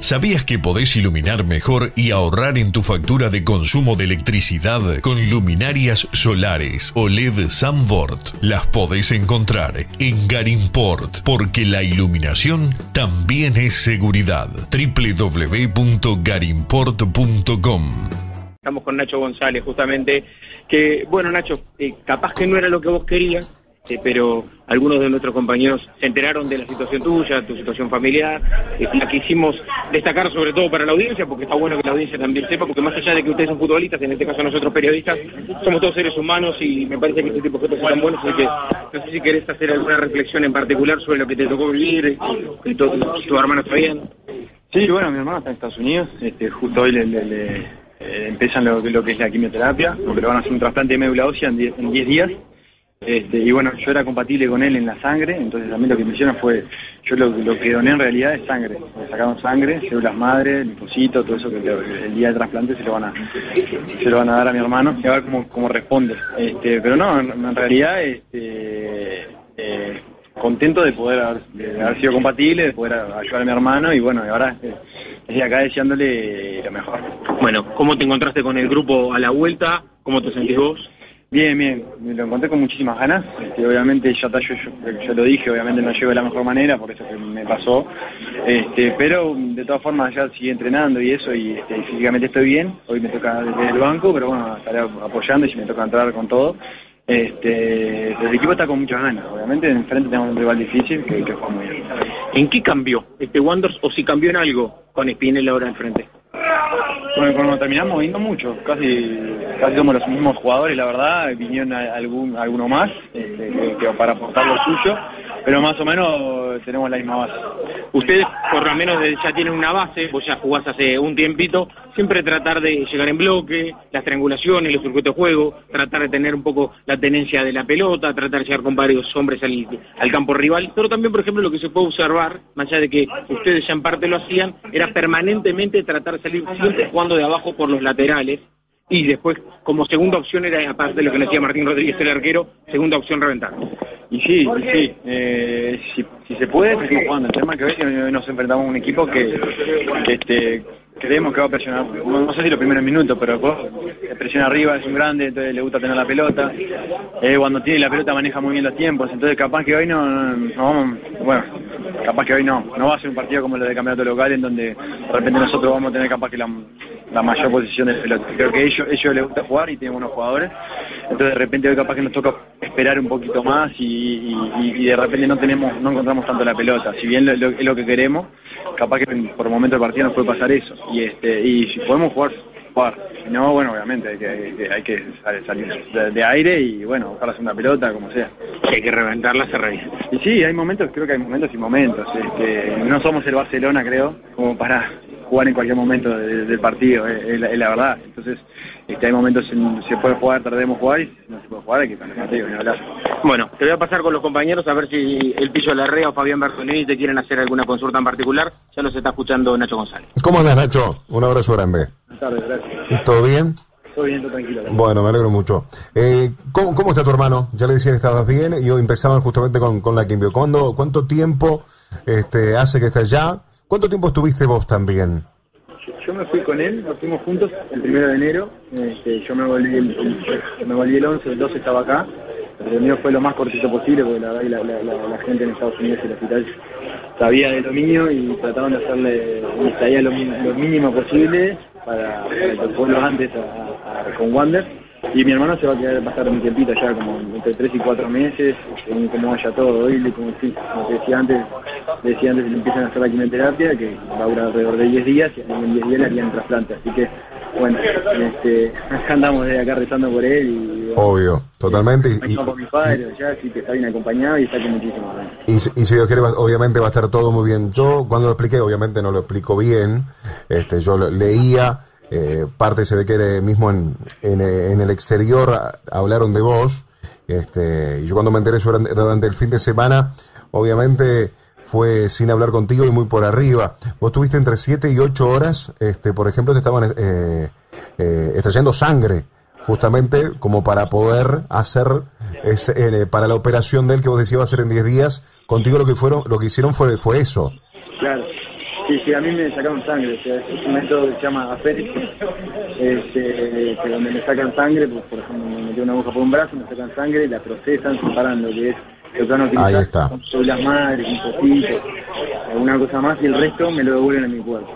¿Sabías que podés iluminar mejor y ahorrar en tu factura de consumo de electricidad con luminarias solares o LED Sunvort? Las podés encontrar en Garimport, porque la iluminación también es seguridad. www.garimport.com Estamos con Nacho González, justamente, que, bueno, Nacho, eh, capaz que no era lo que vos querías, eh, pero algunos de nuestros compañeros se enteraron de la situación tuya, tu situación familiar, eh, la quisimos destacar sobre todo para la audiencia, porque está bueno que la audiencia también sepa, porque más allá de que ustedes son futbolistas, en este caso nosotros periodistas, somos todos seres humanos y me parece que este tipo de cosas son buenos, así que no sé si querés hacer alguna reflexión en particular sobre lo que te tocó vivir, que tu, tu hermano está bien. Sí, bueno, mi hermano está en Estados Unidos, este, justo hoy le, eh, empiezan lo, lo que es la quimioterapia, porque le van a hacer un trasplante de médula ósea en 10 en 10 días. Este, y bueno, yo era compatible con él en la sangre, entonces también lo que me hicieron fue, yo lo, que doné en realidad es sangre, me sacaron sangre, células madre, linfocitos, todo eso que le- el día del trasplante se lo van a, se lo van a dar a mi hermano y a ver cómo, cómo responde. Este, pero no, en, realidad, este, eh, contento de poder haber, de sido compatible, de poder ayudar a mi hermano y bueno, ahora eh, desde acá deseándole lo mejor. Bueno, ¿cómo te encontraste con el grupo a la vuelta? ¿Cómo te sentís vos? Bien, bien, me lo encontré con muchísimas ganas. Este, obviamente ya yo, yo, yo lo dije, obviamente no llego de la mejor manera, por eso que me pasó. Este, pero de todas formas ya sigue entrenando y eso, y este, físicamente estoy bien. Hoy me toca desde el banco, pero bueno, estaré apoyando y si me toca entrar con todo. Este, el equipo está con muchas ganas, obviamente enfrente tenemos un rival difícil que, que fue muy bien. ¿En qué cambió este Wanderers o si cambió en algo con Spinella ahora al frente? Bueno, cuando terminamos vino mucho, casi casi somos los mismos jugadores, la verdad, vinieron algún, alguno más este, que para aportar lo suyo, pero más o menos tenemos la misma base. Ustedes por lo menos ya tienen una base, vos ya jugás hace un tiempito, siempre tratar de llegar en bloque, las triangulaciones, los circuitos de juego, tratar de tener un poco la tenencia de la pelota, tratar de llegar con varios hombres al campo rival, pero también por ejemplo lo que se puede observar, más allá de que ustedes ya en parte lo hacían, era permanentemente tratar de salir siempre jugando de abajo por los laterales, y después como segunda opción era, aparte de lo que le decía Martín Rodríguez el arquero, segunda opción reventar. Y sí, y sí, eh, si, si se puede, seguimos jugando. El tema es que hoy nos enfrentamos a un equipo que, que, este, creemos que va a presionar, no, no sé si los primeros minutos, pero pues, presiona arriba, es un grande, entonces le gusta tener la pelota. Eh, cuando tiene la pelota maneja muy bien los tiempos, entonces capaz que hoy no, no, no vamos, bueno, capaz que hoy no, no va a ser un partido como el de campeonato local en donde de repente nosotros vamos a tener capaz que la, la mayor posición de pelota. Creo que a ellos, ellos les gusta jugar y tienen buenos jugadores, entonces de repente hoy capaz que nos toca esperar un poquito más y, y- de repente no tenemos, no encontramos tanto la pelota. Si bien lo- lo- es lo que queremos, capaz que por momento del partido nos puede pasar eso. Y este, y si podemos jugar, jugar. Si no, bueno, obviamente hay que, hay que, hay que sal- salir de, de aire y bueno, buscar la segunda pelota, como sea. Si hay que reventarla, se revienta. Y sí, hay momentos, creo que hay momentos y momentos. Este, no somos el Barcelona, creo, como para jugar en cualquier momento de- del partido, es, es la, es la verdad. Entonces, este, hay momentos en se puede jugar, tardemos jugar, y si no se puede jugar, hay que cambiar partido. Bueno, te voy a pasar con los compañeros a ver si el Pillo Larrea o Fabián Bertolini te quieren hacer alguna consulta en particular. Ya los está escuchando Nacho González. ¿Cómo andas, Nacho? Un abrazo grande. Buenas tardes, gracias. ¿Todo bien? Todo bien, todo tranquilo. Bueno, me alegro mucho. Eh, ¿cómo, cómo está tu hermano? Ya le decía que estabas bien y hoy empezaban justamente con, con la quimio. ¿Cuándo, ¿Cuánto tiempo este, hace que estás allá? ¿Cuánto tiempo estuviste vos también? Yo, me fui con él, nos fuimos juntos el primero de enero. Este, yo me volví el, me volví el 11, el 12 estaba acá. El mío fue lo más cortito posible porque la la, la- la- gente en Estados Unidos y el hospital sabía de lo mío y trataban de hacerle lo, lo mínimo posible para, para que antes con Wander. Y mi hermano se va a quedar estar un tiempito ya, como entre 3 y 4 meses, según cómo vaya todo. Hoy, le- como, sí, como te decía antes, decía antes, le empiezan a hacer la quimioterapia, que va a durar alrededor de 10 días, y en 10 días le harían trasplante. Así que, bueno, este, acá andamos desde acá rezando por él y... bueno, Obvio, totalmente. Y, Ahí con mi padre, ya, así que está bien acompañado y está con muchísimo ganas. y, si- y si Dios quiere, va- obviamente va a estar todo muy bien. Yo cuando lo expliqué, obviamente no lo explico bien. Este, yo lo- leía, eh, parte se ve que era mismo en, en, en el exterior hablaron de vos. Este, y yo cuando me enteré durante, el fin de semana, obviamente fue sin hablar contigo y muy por arriba. Vos tuviste entre 7 y 8 horas, este, por ejemplo, te estaban eh, eh, sangre, justamente como para poder hacer, ese, eh, para la operación de él que vos decías va a ser en 10 días, contigo lo que fueron, lo que hicieron fue, fue eso. Claro. Sí, sí, a mí me sacaron sangre, o sea, es un método que se llama aféresis, este, que donde me sacan sangre, pues, por ejemplo, me meten una aguja por un brazo, me sacan sangre, la procesan, separan lo que es lo que van a utilizar, Ahí está. son células madres, un poquito, alguna cosa más, y el resto me lo devuelven a mi cuerpo.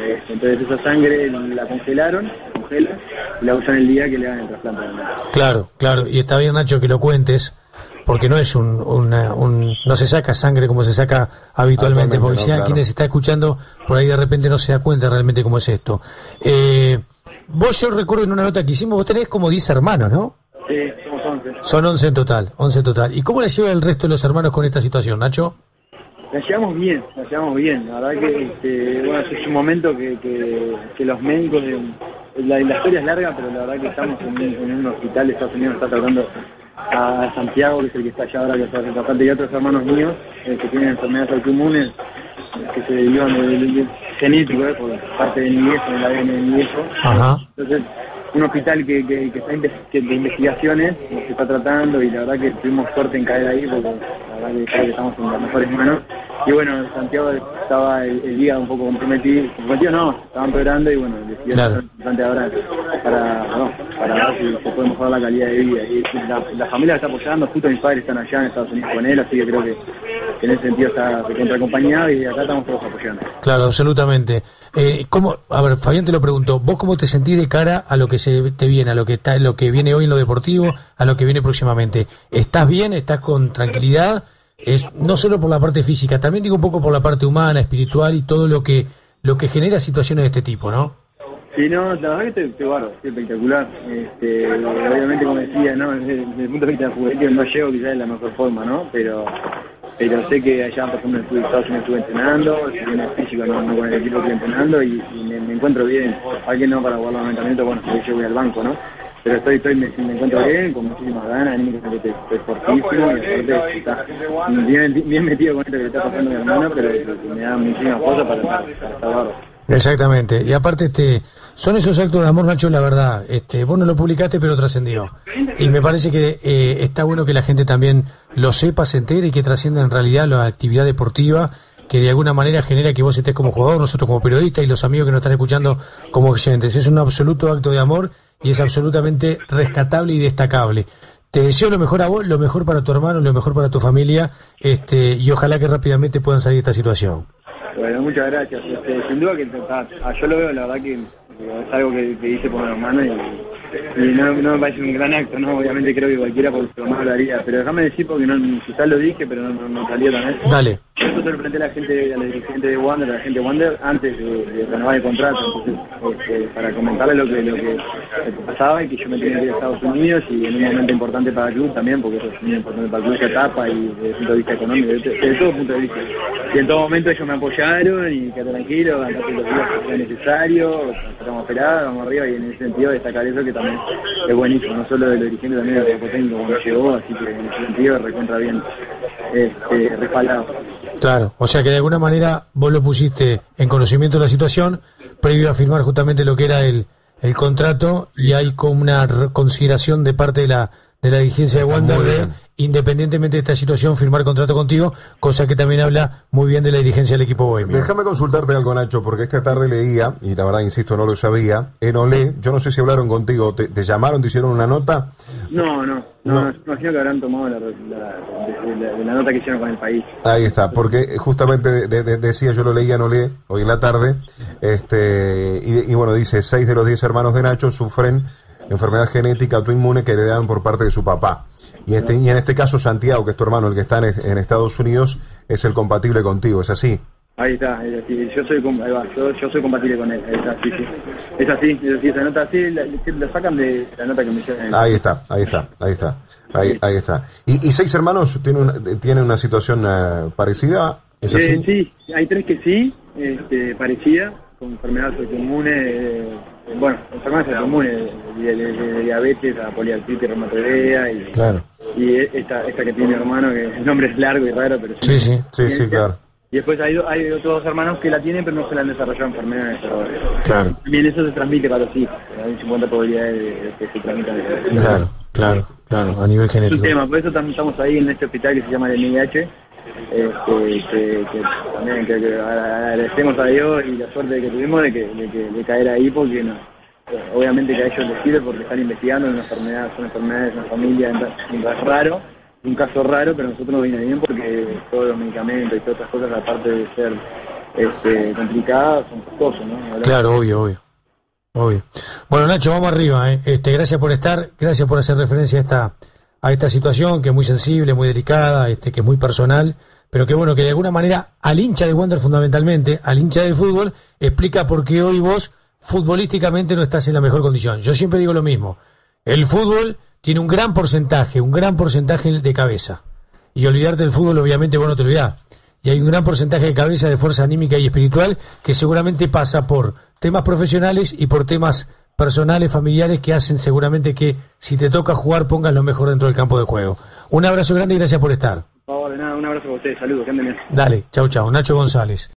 Este, entonces esa sangre la congelaron, congela, y la usan el día que le hagan el trasplante. Claro, claro, y está bien Nacho que lo cuentes, porque no es un, una- un- no se saca sangre como se saca habitualmente, porque no, si alguien claro. se está escuchando, por ahí de repente no se da cuenta realmente cómo es esto. Eh, vos yo recuerdo en una nota que hicimos, vos tenés como 10 hermanos, ¿no? Sí, somos 11. Son 11 en total, 11 en total. ¿Y cómo le lleva el resto de los hermanos con esta situación, Nacho? La llevamos bien, la llevamos bien. La verdad que, este, bueno, es un momento que, que, que los médicos, de- la, la historia es larga, pero la verdad que estamos en, un- en un hospital de Estados Unidos, está tratando a Santiago, que es el que está allá ahora, que está haciendo trasplante, y otros hermanos míos eh, que tienen enfermedades autoinmunes, eh, que se derivan de, de- de- genético, eh, por parte de mi viejo, del ADN de mi viejo. Ajá. Entonces, un hospital que, que, que está que de investigaciones, que se está tratando y la verdad que tuvimos suerte en caer ahí porque la verdad que creo que estamos en las mejores manos. Y bueno, Santiago estaba el, el día un poco comprometido, comprometido no, estaban empeorando y bueno, decidí Claro. trasplante ahora para, no, para ver si se puede mejorar la calidad de vida. Y la, la familia está apoyando, justo mis padres están allá en Estados Unidos con él, así que creo que, que en ese sentido está recontra acompañado y acá estamos todos apoyando. Claro, absolutamente. Eh, ¿cómo, a ver, Fabián te lo pregunto, ¿vos cómo te sentís de cara a lo que se te viene, a lo que está, lo que viene hoy en lo deportivo, a lo que viene próximamente? ¿Estás bien? ¿Estás con tranquilidad? Es no solo por la parte física, también digo un poco por la parte humana, espiritual y todo lo que lo que genera situaciones de este tipo, ¿no? Sí, no, la verdad que estoy bárbaro, estoy espectacular. Este, obviamente, como decía, ¿no? desde, el punto de vista de juvenil no llego quizás de la mejor forma, ¿no? Pero pero sé que allá, por ejemplo, en Estados Unidos estuve entrenando, si bien es físico, no, no con el equipo que estoy entrenando y, me, encuentro bien. Alguien no para jugar los 90 minutos, bueno, yo voy al banco, ¿no? Pero estoy, estoy me, me encuentro bien, con muchísimas ganas, anímicamente estoy, fortísimo y aparte está bien, bien metido con esto que está pasando a mi hermano, pero que me da muchísimas cosas para, para, para estar bárbaro. Exactamente. Y aparte, este, son esos actos de amor, Nacho, la verdad. Este, vos no lo publicaste, pero trascendió. Y me parece que eh, está bueno que la gente también lo sepa, se entere y que trascienda en realidad la actividad deportiva que de alguna manera genera que vos estés como jugador, nosotros como periodistas y los amigos que nos están escuchando como oyentes. Es un absoluto acto de amor y es absolutamente rescatable y destacable. Te deseo lo mejor a vos, lo mejor para tu hermano, lo mejor para tu familia, este, y ojalá que rápidamente puedan salir de esta situación. Bueno, muchas gracias. Este, sin duda que ah, yo lo veo, la verdad que digo, es algo que, que hice por mi hermano y, y no, no me parece un gran acto, ¿no? Obviamente creo que cualquiera por su hermano lo haría, pero déjame decir porque no, quizás lo dije, pero no, no, no salió tan bien. Dale. Yo planteé a la gente, a la dirigente de Wander, a la gente de Wander, antes de, de renovar el contrato, entonces, este, para comentarle lo que, lo que, lo que pasaba y que yo me tenía que ir a Estados Unidos y en un momento importante para el club también, porque eso es muy importante para el club esa etapa y desde el punto de vista económico, desde, desde todo punto de vista. Y en todo momento ellos me apoyaron y que tranquilo, andate los días que sea necesario, estamos operados, vamos arriba y en ese sentido destacar eso que también es buenísimo, no solo de los dirigentes, también del cuerpo técnico cuando llegó, así que en ese sentido recontra bien este, respaldado. Claro, o sea que de alguna manera vos lo pusiste en conocimiento de la situación previo a firmar justamente lo que era el, el contrato y hay como una consideración de parte de la de la dirigencia de Wander de. Independientemente de esta situación, firmar contrato contigo, cosa que también habla muy bien de la dirigencia del equipo bohemio. Déjame consultarte algo, Nacho, porque esta tarde leía, y la verdad, insisto, no lo sabía, en Olé, yo no sé si hablaron contigo, te, te llamaron, te hicieron una nota. No, no, No. no, no, imagino que habrán tomado la, la, de, de la, de la nota que hicieron con el país. Ahí está, porque justamente de- de- decía, yo lo leía en Olé hoy en la tarde, este, y, y bueno, dice, seis de los diez hermanos de Nacho sufren enfermedad genética autoinmune que heredan por parte de su papá. Y, este, y en este caso Santiago, que es tu hermano, el que está en, en Estados Unidos, es el compatible contigo, ¿es así? Ahí está, es así, yo soy, ahí va, yo, yo soy compatible con él, ahí está, sí, sí. Es así, es así, esa nota así, la, la sacan de la nota que me hicieron. Ahí está, ahí está, ahí está, ahí, ahí está. ¿Y, y seis hermanos tienen una, tienen una situación eh, parecida? ¿Es así? Eh, sí, hay tres que sí, este, parecida, con enfermedades autoinmunes, eh, bueno, enfermedades autoinmunes, de, de- de diabetes a poliartritis reumatoidea y, Claro. y esta, esta que tiene mi hermano, que el nombre es largo y raro, pero Sí, sí. Sí, sí, claro. Y después hay, hay otros dos hermanos que la tienen, pero no se la han desarrollado enfermedades. Claro. También eso se transmite para los hijos. Hay un 50 probabilidades de, de que se transmitan. Claro, claro, claro, a nivel Es un genético. tema, por eso también estamos ahí en este hospital que se llama el NIH, este, que, que también que, que agradecemos a Dios y la suerte que tuvimos de, que, de, que, de caer ahí porque no, eh, obviamente que a ellos les sirve porque están investigando en una enfermedad, son enfermedades en la familia, es raro, un caso raro, pero a nosotros nos viene bien porque todos los medicamentos y todas esas cosas, aparte de ser este, complicadas, son costosos, ¿no? Claro, obvio, obvio. Obvio. Bueno, Nacho, vamos arriba. ¿eh? Este, gracias por estar, gracias por hacer referencia a esta, a esta situación que es muy sensible, muy delicada, este, que es muy personal, pero que bueno, que de alguna manera al hincha de Wander fundamentalmente, al hincha del fútbol, explica por qué hoy vos futbolísticamente no estás en la mejor condición. Yo siempre digo lo mismo. El fútbol tiene un gran porcentaje, un gran porcentaje de cabeza. Y olvidarte del fútbol, obviamente, vos no te olvidás. Y hay un gran porcentaje de cabeza de fuerza anímica y espiritual que seguramente pasa por temas profesionales y por temas personales, familiares que hacen seguramente que si te toca jugar pongas lo mejor dentro del campo de juego. Un abrazo grande y gracias por estar. Favor, nada, un abrazo para ustedes, saludos, que anden bien. Dale, chau chau, Nacho González.